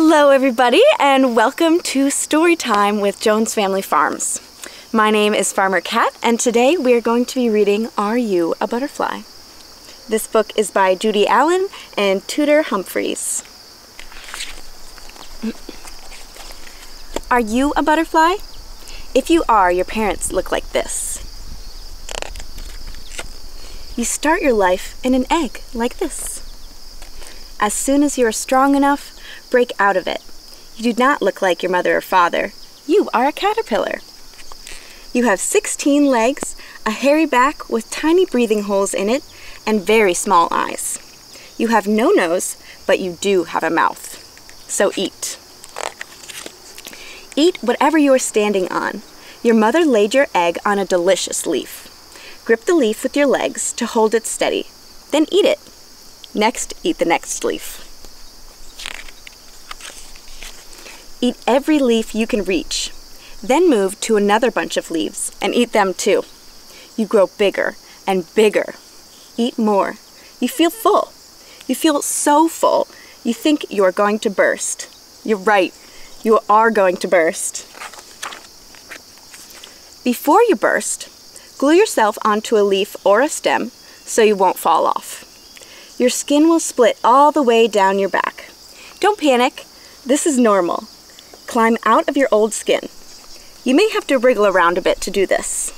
Hello, everybody, and welcome to Story Time with Jones Family Farms. My name is Farmer Kat, and today we are going to be reading Are You a Butterfly? This book is by Judy Allen and Tudor Humphries. Are you a butterfly? If you are, your parents look like this. You start your life in an egg like this. As soon as you are strong enough, break out of it. You do not look like your mother or father. You are a caterpillar. You have 16 legs, a hairy back with tiny breathing holes in it, and very small eyes. You have no nose, but you do have a mouth. So eat. Eat whatever you are standing on. Your mother laid your egg on a delicious leaf. Grip the leaf with your legs to hold it steady. Then eat it. Next, eat the next leaf. Eat every leaf you can reach. Then move to another bunch of leaves and eat them too. You grow bigger and bigger. Eat more. You feel full. You feel so full, you think you are going to burst. You're right, you are going to burst. Before you burst, glue yourself onto a leaf or a stem so you won't fall off. Your skin will split all the way down your back. Don't panic, this is normal. Climb out of your old skin. You may have to wriggle around a bit to do this.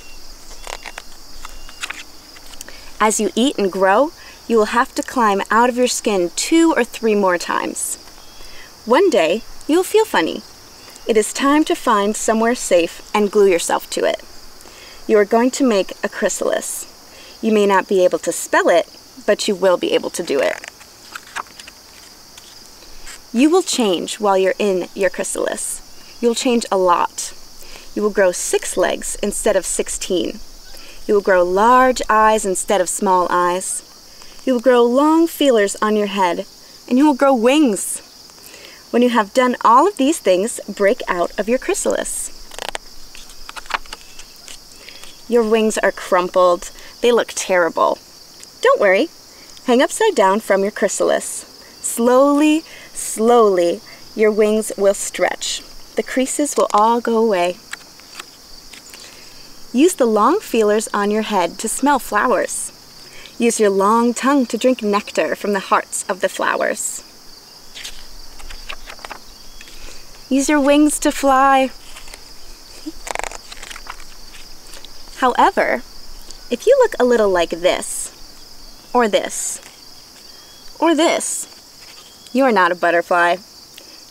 As you eat and grow, you will have to climb out of your skin two or three more times. One day, you'll feel funny. It is time to find somewhere safe and glue yourself to it. You are going to make a chrysalis. You may not be able to spell it, but you will be able to do it. You will change while you're in your chrysalis. You'll change a lot. You will grow six legs instead of 16. You will grow large eyes instead of small eyes. You will grow long feelers on your head, and you will grow wings. When you have done all of these things, break out of your chrysalis. Your wings are crumpled. They look terrible. Don't worry. Hang upside down from your chrysalis. Slowly, slowly, your wings will stretch. The creases will all go away. Use the long feelers on your head to smell flowers. Use your long tongue to drink nectar from the hearts of the flowers. Use your wings to fly. However, if you look a little like this, or this, or this, you are not a butterfly.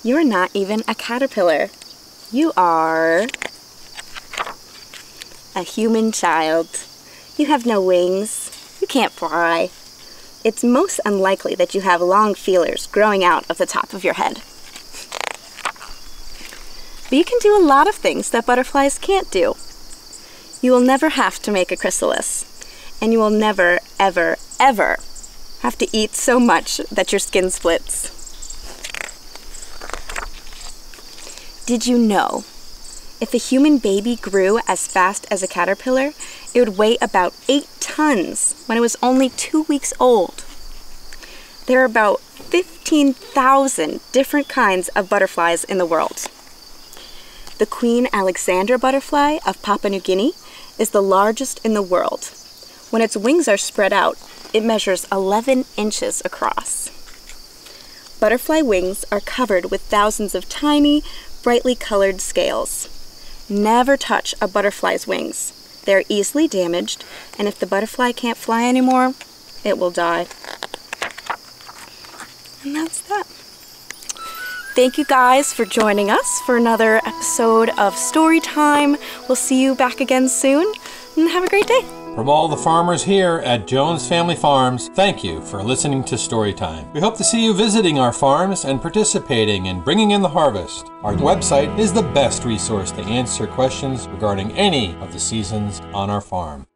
You are not even a caterpillar. You are a human child. You have no wings. You can't fly. It's most unlikely that you have long feelers growing out of the top of your head. But you can do a lot of things that butterflies can't do. You will never have to make a chrysalis, and you will never, ever, ever have to eat so much that your skin splits. Did you know? If a human baby grew as fast as a caterpillar, it would weigh about 8 tons when it was only two weeks old. There are about 15,000 different kinds of butterflies in the world. The Queen Alexandra butterfly of Papua New Guinea is the largest in the world. When its wings are spread out, it measures 11 inches across. Butterfly wings are covered with thousands of tiny, brightly colored scales. Never touch a butterfly's wings. They're easily damaged, and if the butterfly can't fly anymore, it will die. And that's that. Thank you guys for joining us for another episode of Story Time. We'll see you back again soon, and have a great day. From all the farmers here at Jones Family Farms, thank you for listening to Storytime. We hope to see you visiting our farms and participating in bringing in the harvest. Our website is the best resource to answer questions regarding any of the seasons on our farm.